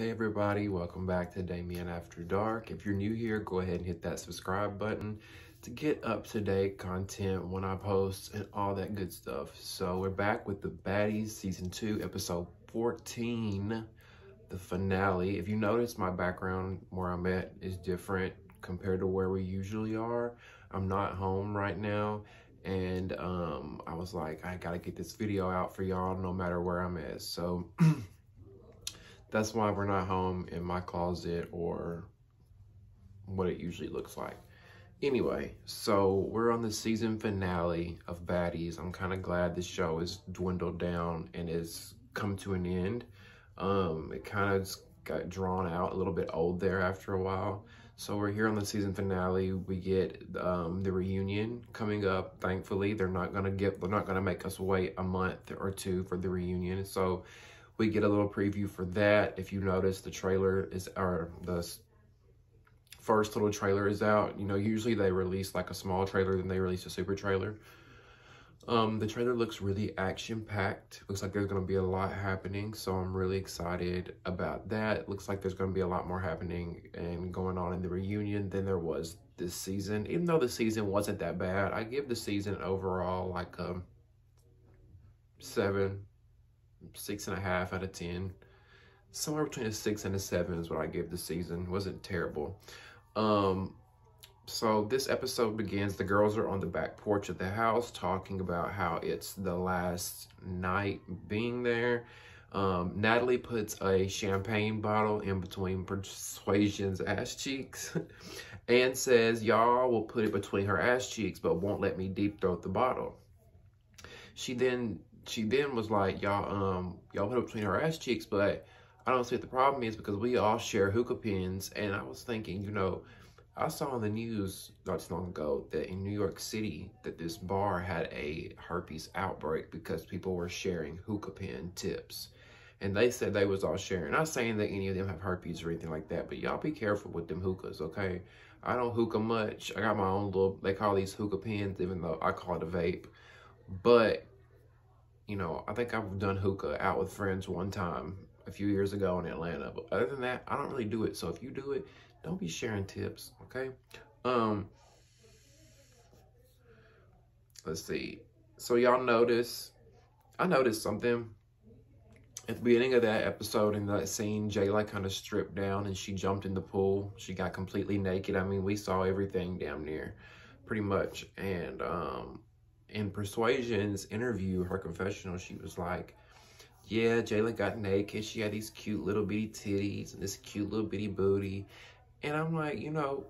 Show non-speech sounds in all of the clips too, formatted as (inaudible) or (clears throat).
Hey everybody, welcome back to Damieon After Dark. If you're new here, go ahead and hit that subscribe button to get up-to-date content when I post and all that good stuff. So we're back with the Baddies Season 2, Episode 14, the finale. If you notice, my background where I'm at is different compared to where we usually are. I'm not home right now and um, I was like, I gotta get this video out for y'all no matter where I'm at. So (clears throat) that's why we're not home in my closet or what it usually looks like. Anyway, so we're on the season finale of Baddies. I'm kind of glad the show has dwindled down and has come to an end. Um, it kind of got drawn out a little bit old there after a while. So we're here on the season finale. We get um, the reunion coming up. Thankfully, they're not gonna get they're not gonna make us wait a month or two for the reunion. So we get a little preview for that. If you notice, the trailer is or the first little trailer is out. You know, usually they release like a small trailer, then they release a super trailer. Um, the trailer looks really action-packed. Looks like there's going to be a lot happening, so I'm really excited about that. Looks like there's going to be a lot more happening and going on in the reunion than there was this season. Even though the season wasn't that bad, I give the season overall like a seven, six and a half out of 10. Somewhere between a six and a seven is what I give the season. It wasn't terrible. Um, so this episode begins, the girls are on the back porch of the house talking about how it's the last night being there. Um, Natalie puts a champagne bottle in between Persuasion's ass cheeks (laughs) and says, y'all will put it between her ass cheeks, but won't let me deep throat the bottle. She then, she then was like, y'all, um, y'all put it between her ass cheeks, but I don't see what the problem is because we all share hookah pins. And I was thinking, you know, I saw on the news not too long ago that in New York City that this bar had a herpes outbreak because people were sharing hookah pen tips. And they said they was all sharing. Not saying that any of them have herpes or anything like that, but y'all be careful with them hookahs, okay? I don't hookah much. I got my own little, they call these hookah pens, even though I call it a vape. But, you know, I think I've done hookah out with friends one time a few years ago in Atlanta. But other than that, I don't really do it. So if you do it, don't be sharing tips, okay? Um, let's see. So y'all notice, I noticed something at the beginning of that episode in that scene, Jayla kind of stripped down and she jumped in the pool. She got completely naked. I mean, we saw everything down there pretty much. And um, in Persuasion's interview, her confessional, she was like, yeah, Jayla got naked. She had these cute little bitty titties and this cute little bitty booty. And I'm like, you know,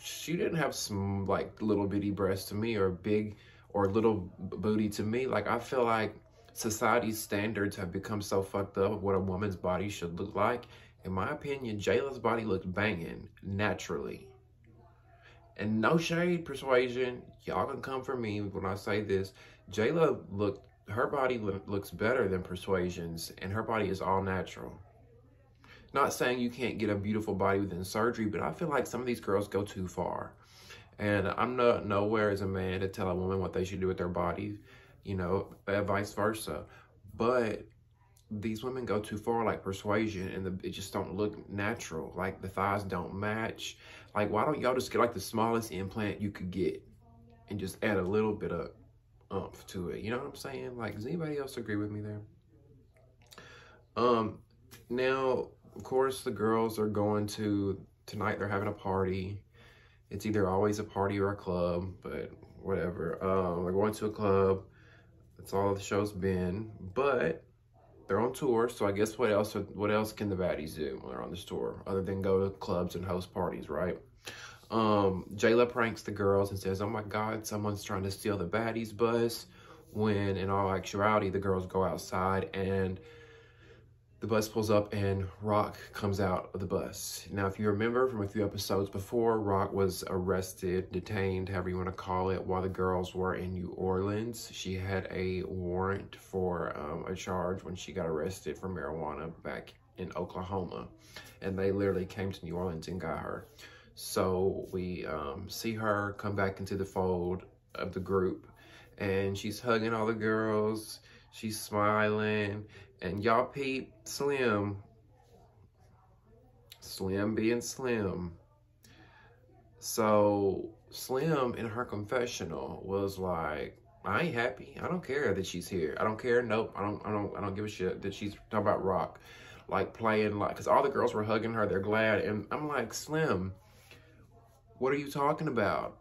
she didn't have some like little bitty breasts to me or big or little booty to me. Like I feel like society's standards have become so fucked up of what a woman's body should look like. In my opinion, Jayla's body looked banging naturally. And no shade, persuasion. Y'all can come for me when I say this. Jayla looked, her body looks better than persuasion's, and her body is all natural. Not saying you can't get a beautiful body within surgery, but I feel like some of these girls go too far. And I'm not nowhere as a man to tell a woman what they should do with their bodies, you know, vice versa. But these women go too far, like persuasion, and the, it just don't look natural. Like the thighs don't match. Like, why don't y'all just get like the smallest implant you could get and just add a little bit of umph to it? You know what I'm saying? Like, does anybody else agree with me there? Um, now of course, the girls are going to, tonight they're having a party. It's either always a party or a club, but whatever. Um, they're going to a club. That's all the show's been. But they're on tour, so I guess what else what else can the baddies do when they're on this tour other than go to clubs and host parties, right? Um, Jayla pranks the girls and says, "Oh my God, someone's trying to steal the baddies bus." When in all actuality, the girls go outside and the bus pulls up and Rock comes out of the bus. Now, if you remember from a few episodes before, Rock was arrested, detained, however you want to call it, while the girls were in New Orleans. She had a warrant for um, a charge when she got arrested for marijuana back in Oklahoma. And they literally came to New Orleans and got her. So we um, see her come back into the fold of the group and she's hugging all the girls. She's smiling and y'all peep Slim. Slim being Slim. So Slim in her confessional was like, I ain't happy. I don't care that she's here. I don't care. Nope. I don't. I don't. I don't give a shit that she's talking about rock, like playing like because all the girls were hugging her. They're glad, and I'm like, Slim, what are you talking about?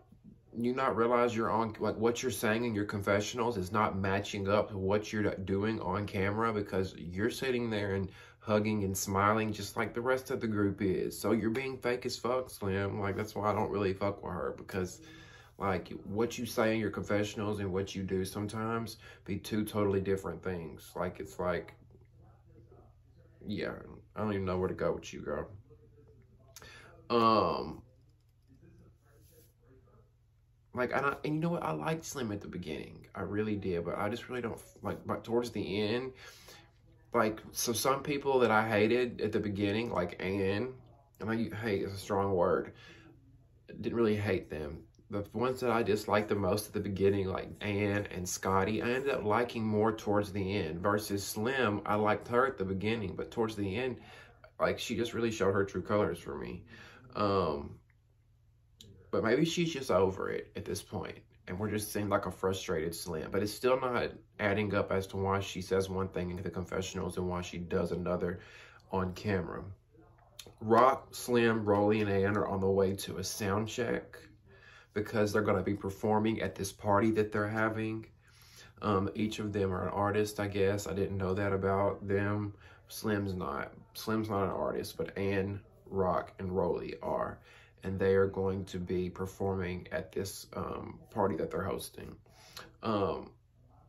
You not realize you're on like what you're saying in your confessionals is not matching up to what you're doing on camera because you're sitting there and hugging and smiling just like the rest of the group is. So you're being fake as fuck, Slim. Like that's why I don't really fuck with her because like what you say in your confessionals and what you do sometimes be two totally different things. Like it's like, yeah, I don't even know where to go with you, girl. Um, like, and, I, and you know what? I liked Slim at the beginning. I really did, but I just really don't, like, but towards the end, like, so some people that I hated at the beginning, like and I hate is a strong word, didn't really hate them the ones that I disliked the most at the beginning, like Anne and Scotty, I ended up liking more towards the end. Versus Slim, I liked her at the beginning, but towards the end, like she just really showed her true colors for me. Um, but maybe she's just over it at this point, and we're just seeing like a frustrated Slim. But it's still not adding up as to why she says one thing in the confessionals and why she does another on camera. Rock, Slim, Rolly, and Anne are on the way to a sound check because they're going to be performing at this party that they're having. Um, each of them are an artist, I guess. I didn't know that about them. Slim's not. Slim's not an artist, but Anne, Rock, and Rolly are. And they are going to be performing at this um, party that they're hosting. Um,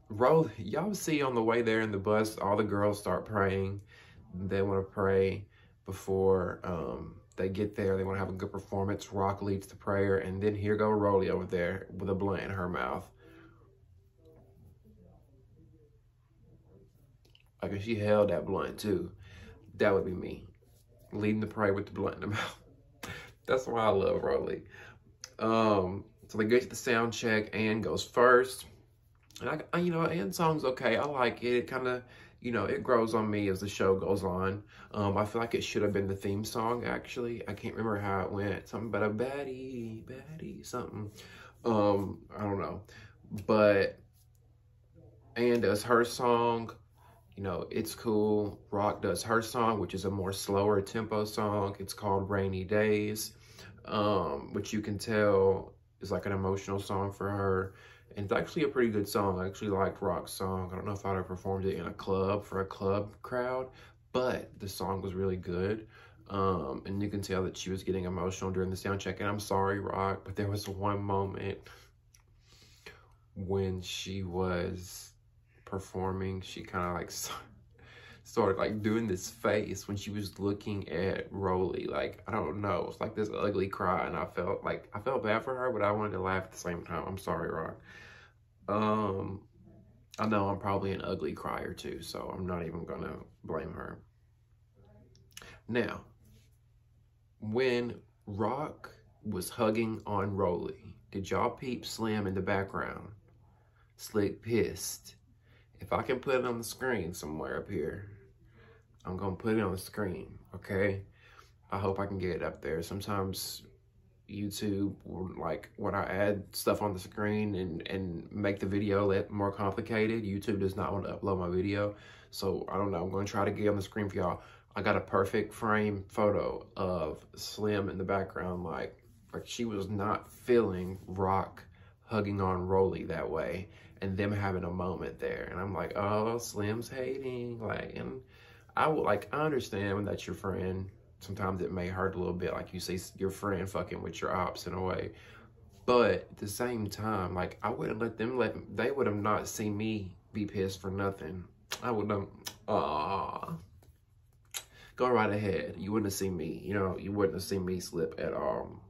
Roly, y'all see on the way there in the bus, all the girls start praying. They want to pray before um, they get there, they want to have a good performance. Rock leads the prayer, and then here go Roly over there with a blunt in her mouth. Like if she held that blunt too, that would be me. Leading the prayer with the blunt in the (laughs) mouth. That's why I love Roly. Um, so they get to the sound check. Anne goes first. And I, you know, Anne's song's okay. I like it. It kind of you know, it grows on me as the show goes on. Um, I feel like it should have been the theme song, actually. I can't remember how it went. Something about a baddie, baddie, something. Um, I don't know. But, and does her song, you know, it's cool. Rock does her song, which is a more slower tempo song. It's called Rainy Days, um, which you can tell is like an emotional song for her. And it's actually a pretty good song. I actually liked Rock's song. I don't know if I'd have performed it in a club for a club crowd, but the song was really good. Um, and you can tell that she was getting emotional during the sound check. And I'm sorry, Rock, but there was one moment when she was performing, she kind of like (laughs) started like doing this face when she was looking at Roly. Like, I don't know. It's like this ugly cry. And I felt like, I felt bad for her, but I wanted to laugh at the same time. I'm sorry, Rock. Um, I know I'm probably an ugly crier too, so I'm not even gonna blame her. Now, when Rock was hugging on Roly, did y'all peep Slim in the background? Slick pissed. If I can put it on the screen somewhere up here, I'm gonna put it on the screen, okay? I hope I can get it up there. Sometimes YouTube like when I add stuff on the screen and, and make the video more complicated, YouTube does not want to upload my video. So I don't know, I'm to try to get on the screen for y'all. I got a perfect frame photo of Slim in the background. Like, like she was not feeling Rock hugging on Roly that way and them having a moment there. And I'm like, oh, Slim's hating. Like, and I would like, I understand that your friend sometimes it may hurt a little bit, like you see your friend fucking with your ops in a way. But at the same time, like I wouldn't let them let they would have not seen me be pissed for nothing. I would have, ah, go right ahead. You wouldn't have seen me, you know, you wouldn't have seen me slip at all.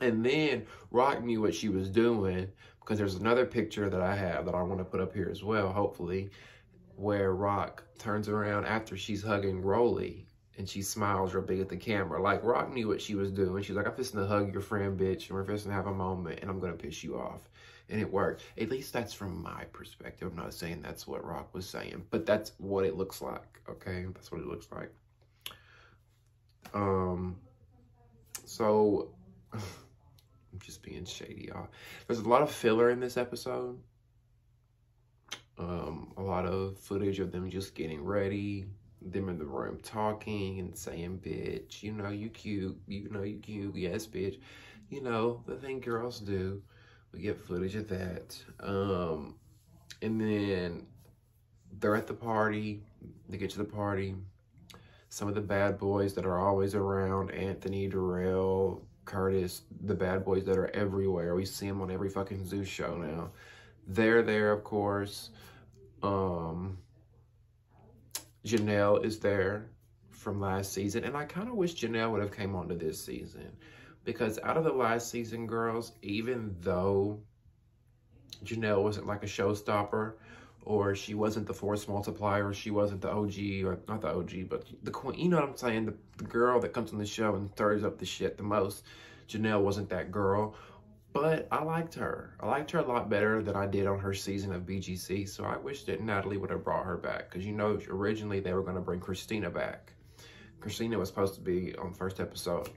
And then Rock knew what she was doing because there's another picture that I have that I want to put up here as well, hopefully, where Rock turns around after she's hugging Roly and she smiles real big at the camera. Like Rock knew what she was doing. She's like, I'm just going to hug your friend, bitch, and we're just going to have a moment, and I'm gonna piss you off. And it worked. At least that's from my perspective. I'm not saying that's what Rock was saying, but that's what it looks like. Okay, that's what it looks like. Um, so (laughs) I'm just being shady, y'all. There's a lot of filler in this episode. Um, a lot of footage of them just getting ready, them in the room talking and saying, bitch, you know, you cute, you know, you cute, yes, bitch. You know, the thing girls do. We get footage of that. Um, and then they're at the party. They get to the party. Some of the bad boys that are always around, Anthony, Darrell, Curtis, the bad boys that are everywhere. We see them on every fucking Zeus show now. They're there, of course. Um, Janelle is there from last season. And I kind of wish Janelle would have came onto this season. Because out of the last season, girls, even though Janelle wasn't like a showstopper, or she wasn't the force multiplier, or she wasn't the OG, or not the OG, but the queen, you know what I'm saying? The, the girl that comes on the show and stirs up the shit the most. Janelle wasn't that girl, but I liked her. I liked her a lot better than I did on her season of BGC, so I wish that Natalie would have brought her back, because you know, originally they were going to bring Christina back. Christina was supposed to be on the first episode.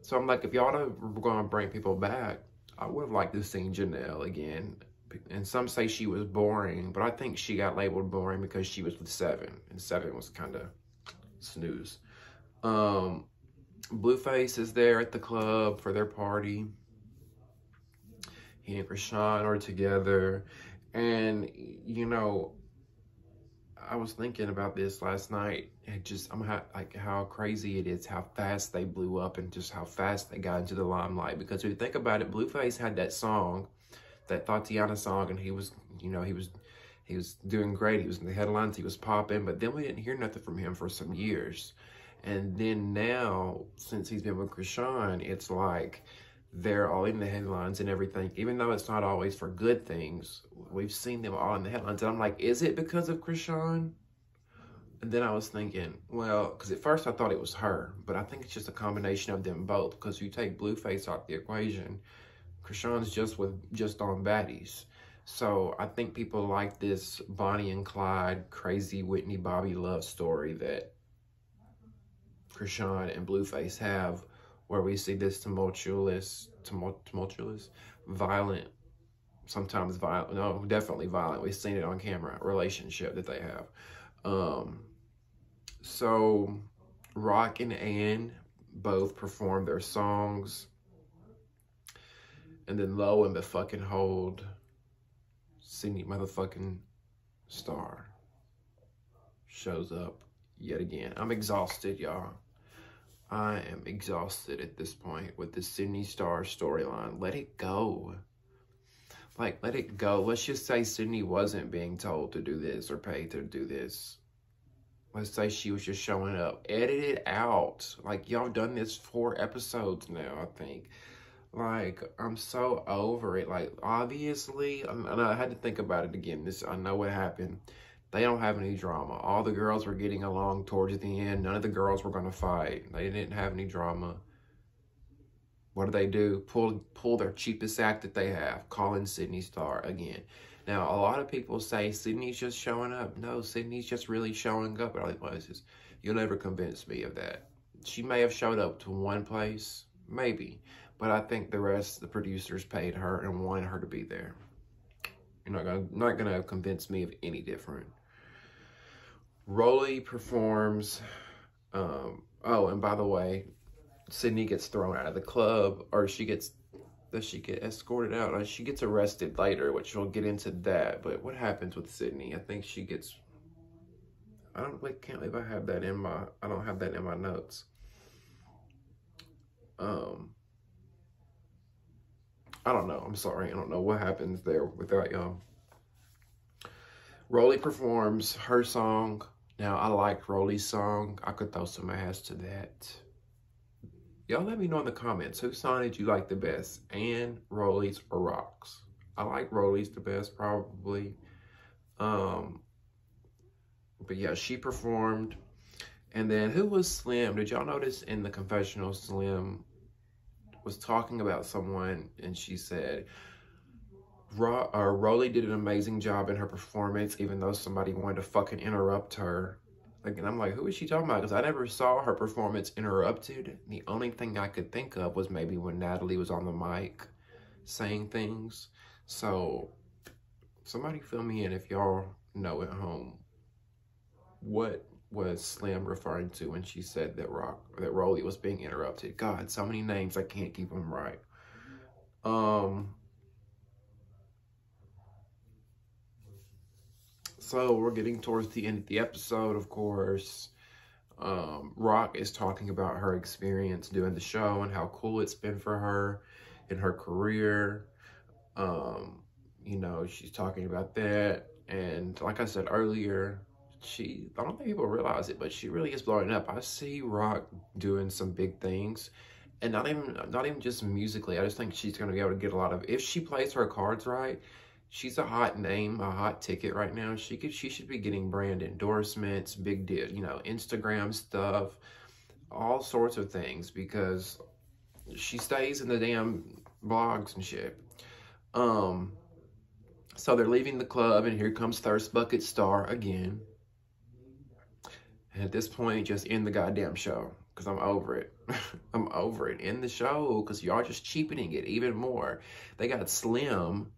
So I'm like, if y'all are going to bring people back, I would have liked to see Janelle again and some say she was boring, but I think she got labeled boring because she was with Seven, and Seven was kind of snooze. Um, Blueface is there at the club for their party. He and Chrisean are together, and you know, I was thinking about this last night, and just I'm ha- like how crazy it is, how fast they blew up, and just how fast they got into the limelight. Because if you think about it, Blueface had that song that Thotiana song, and he was, you know, he was, he was doing great. He was in the headlines. He was popping, but then we didn't hear nothing from him for some years. And then now, since he's been with Chrisean, it's like they're all in the headlines and everything, even though it's not always for good things. We've seen them all in the headlines. And I'm like, is it because of Chrisean? And then I was thinking, well, because at first I thought it was her, but I think it's just a combination of them both. Because you take Blueface out the equation, Chrisean's just with just on baddies. So I think people like this Bonnie and Clyde crazy Whitney Bobby love story that Chrisean and Blueface have where we see this tumultuous, tumult, tumultuous, violent, sometimes violent, no, definitely violent. We've seen it on camera, relationship that they have. Um, so Rock and Anne both perform their songs and then lo and the fucking hold, Sydney motherfucking Star shows up yet again. I'm exhausted, y'all. I am exhausted at this point with the Sydney Star storyline. Let it go. Like, let it go. Let's just say Sydney wasn't being told to do this or paid to do this. Let's say she was just showing up. Edit it out. Like, y'all done this four episodes now, I think. Like, I'm so over it. Like, obviously, and I had to think about it again. This, I know what happened. They don't have any drama. All the girls were getting along towards the end. None of the girls were going to fight. They didn't have any drama. What do they do? Pull pull their cheapest act that they have, calling Sydney Star again. Now, a lot of people say Sydney's just showing up. No, Sydney's just really showing up at places. You'll never convince me of that. She may have showed up to one place, maybe. But I think the rest, the producers paid her and wanted her to be there. You're not gonna not gonna convince me of any different. Rolly performs. Um, oh, and by the way, Sydney gets thrown out of the club, or she gets does she get escorted out? She gets arrested later, which we'll get into that. But what happens with Sydney? I think she gets. I don't like. Can't believe I have that in my. I don't have that in my notes. Um. I don't know. I'm sorry. I don't know what happens there without y'all. Rolly performs her song. Now, I like Rolly's song. I could throw some ass to that. Y'all let me know in the comments whose song did you like the best? Anne, Rolly's, or Rocks? I like Rolly's the best, probably. Um, but yeah, she performed. And then who was Slim? Did y'all notice in the confessional Slim was talking about someone and she said, Ro- uh, Rolly did an amazing job in her performance, even though somebody wanted to fucking interrupt her. Like, and I'm like, who is she talking about? Because I never saw her performance interrupted. The only thing I could think of was maybe when Natalie was on the mic saying things. So, somebody fill me in if y'all know at home what was Slim referring to when she said that Rock that Roly was being interrupted. God, so many names I can't keep them right. Um So we're getting towards the end of the episode, of course. Um, Rock is talking about her experience doing the show and how cool it's been for her in her career. Um, you know, she's talking about that. And like I said earlier, she, I don't think people realize it, but she really is blowing up. I see Rock doing some big things and not even, not even just musically. I just think she's going to be able to get a lot of, if she plays her cards right, she's a hot name, a hot ticket right now. She could, she should be getting brand endorsements, big deal, you know, Instagram stuff, all sorts of things because she stays in the damn blogs and shit. Um, so they're leaving the club and here comes Thirst Bucket Star again. And at this point, just end the goddamn show because I'm over it. (laughs) I'm over it. In the show because y'all just cheapening it even more. They got Slim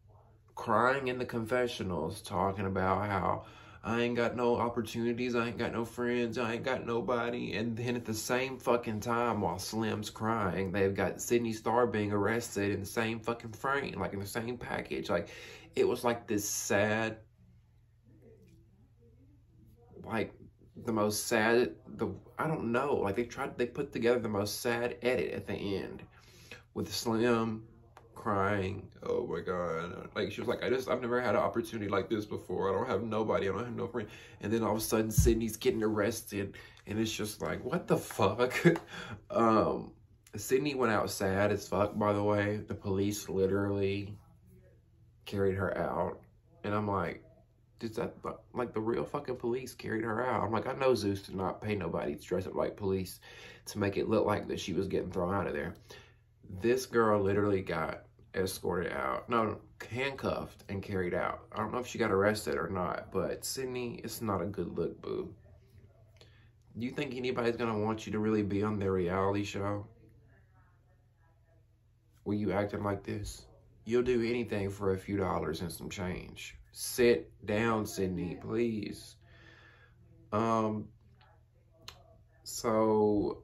crying in the confessionals, talking about how I ain't got no opportunities, I ain't got no friends, I ain't got nobody. And then at the same fucking time, while Slim's crying, they've got Sydney Star being arrested in the same fucking frame, like in the same package. Like, it was like this sad, like, the most sad, the I don't know, like they tried, they put together the most sad edit at the end with Slim crying. Oh my God. Like she was like, I just, I've never had an opportunity like this before. I don't have nobody. I don't have no friend. And then all of a sudden Sydney's getting arrested and it's just like, what the fuck? (laughs) um, Sydney went out sad as fuck, by the way. The police literally carried her out. And I'm like, did that, like the real fucking police carried her out. I'm like, I know Zeus did not pay nobody to dress up like police to make it look like that she was getting thrown out of there. This girl literally got escorted out. No, handcuffed and carried out. I don't know if she got arrested or not, but Sydney, it's not a good look, boo. Do you think anybody's going to want you to really be on their reality show? Were you acting like this? You'll do anything for a few dollars and some change. Sit down, Sydney, please. Um, so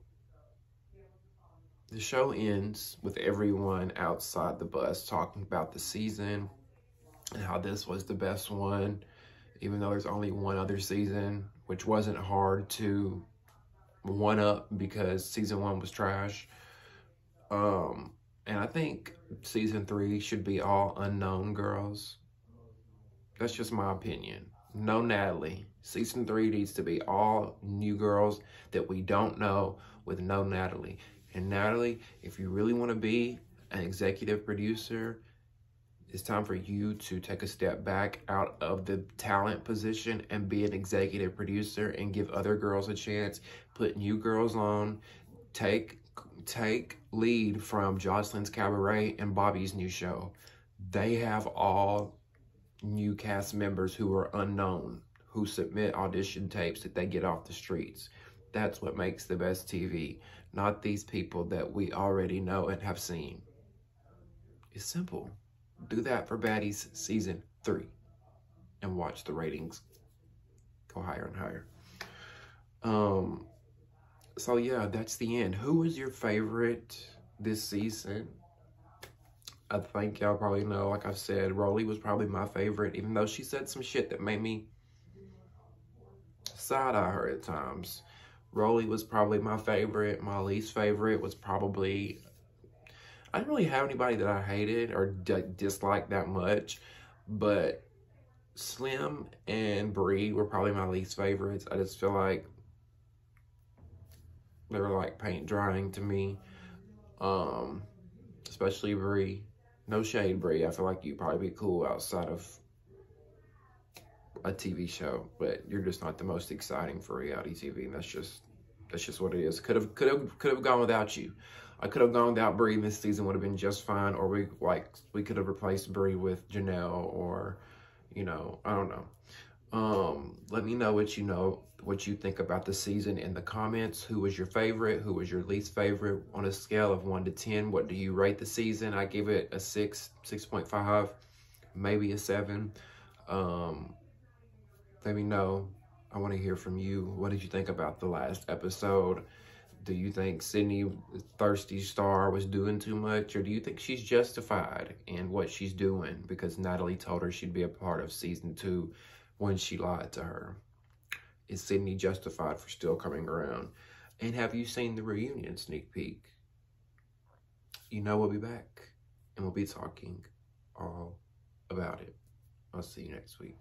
the show ends with everyone outside the bus talking about the season and how this was the best one, even though there's only one other season, which wasn't hard to one up because season one was trash. Um, and I think season three should be all unknown girls. That's just my opinion. No Natalie. Season three needs to be all new girls that we don't know with no Natalie. And Natalie, if you really want to be an executive producer, it's time for you to take a step back out of the talent position and be an executive producer and give other girls a chance. Put new girls on. Take take lead from Joseline's Cabaret and Bobby's new show. They have all new cast members who are unknown, who submit audition tapes that they get off the streets. That's what makes the best TV not these people that we already know and have seen. It's simple. Do that for Baddies season three and watch the ratings go higher and higher. Um, so yeah, that's the end. Who was your favorite this season? I think y'all probably know, like I said, Roly was probably my favorite, even though she said some shit that made me side-eye her at times. Roly was probably my favorite. My least favorite was probably, I didn't really have anybody that I hated or disliked that much, but Slim and Bri were probably my least favorites. I just feel like they were like paint drying to me, um, especially Bri. No shade, Bri. I feel like you'd probably be cool outside of a TV show, but you're just not the most exciting for reality TV. That's just that's just what it is. Could have could have could have gone without you. I could have gone without Bri this season would have been just fine, or we like we could have replaced Bri with Janelle, or you know I don't know. Um, let me know what you know, what you think about the season in the comments. Who was your favorite? Who was your least favorite? On a scale of 1 to 10, what do you rate the season? I give it a 6, 6.5, maybe a 7. Um, let me know. I want to hear from you. What did you think about the last episode? Do you think Sydney, thirsty star, was doing too much? Or do you think she's justified in what she's doing? Because Natalie told her she'd be a part of season two when she lied to her. Is Sydney justified for still coming around? And have you seen the reunion sneak peek? You know we'll be back and we'll be talking all about it. I'll see you next week.